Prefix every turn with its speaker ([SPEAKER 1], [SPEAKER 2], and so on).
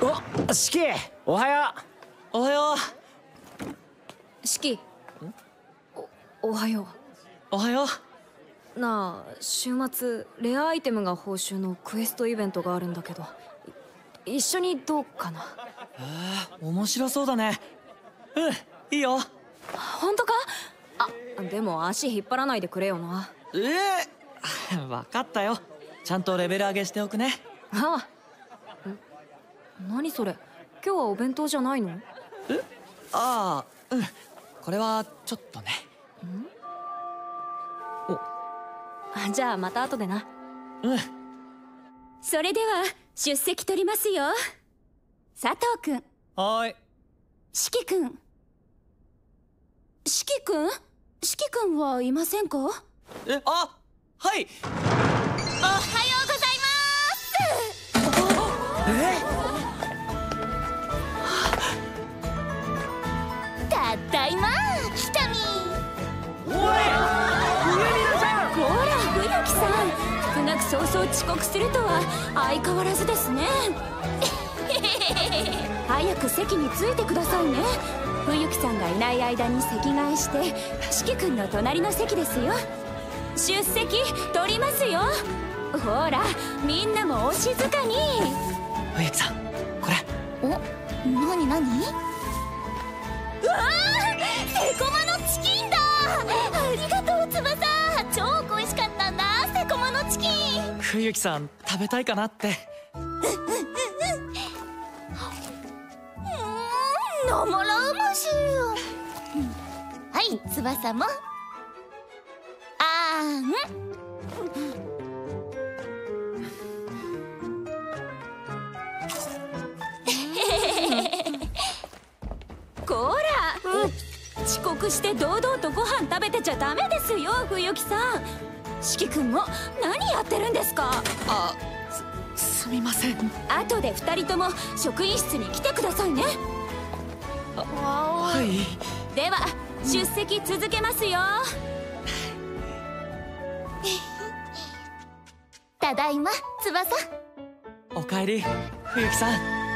[SPEAKER 1] お四季おはよ
[SPEAKER 2] う。おはよ
[SPEAKER 3] う。四季おおはよう。
[SPEAKER 2] おはよ
[SPEAKER 3] う。なあ週末レアアイテムが報酬のクエストイベントがあるんだけど。一緒にどうかな？
[SPEAKER 2] えー、面白そうだね。うんいいよ。
[SPEAKER 3] 本当か？あでも足引っ張らないでくれよな。
[SPEAKER 2] ええー、分かったよ。ちゃんとレベル上げしておくね。
[SPEAKER 3] ああ何それ？今日はお弁当じゃないの？
[SPEAKER 2] え？ああうん。これはちょっとね。
[SPEAKER 3] お。じゃあまた後でな。
[SPEAKER 2] うん。
[SPEAKER 4] それでは出席取りますよ。佐藤君。
[SPEAKER 2] はい。
[SPEAKER 4] 四季君。四季君？四季君はいませんか？
[SPEAKER 2] え？あはい
[SPEAKER 4] 復学早々遅刻するとは相変わらずですね。早く席に着いてくださいね。冬木さんがいない間に席替えして四季君の隣の席ですよ。出席取りますよ。ほらみんなもお静かに。
[SPEAKER 2] 冬木さんこれ。
[SPEAKER 4] お何何うわー
[SPEAKER 2] 冬木さん食べたいかなって。
[SPEAKER 4] うん野村うましはい翼もあーん。こら、遅刻して堂々とご飯食べてちゃダメですよ冬木さん。四季君も何やってるんですか？
[SPEAKER 2] あすすみません。
[SPEAKER 4] 後で二人とも職員室に来てくださいね。
[SPEAKER 2] はい。
[SPEAKER 4] では出席続けますよ。ただいま翼。
[SPEAKER 2] おかえり冬木さん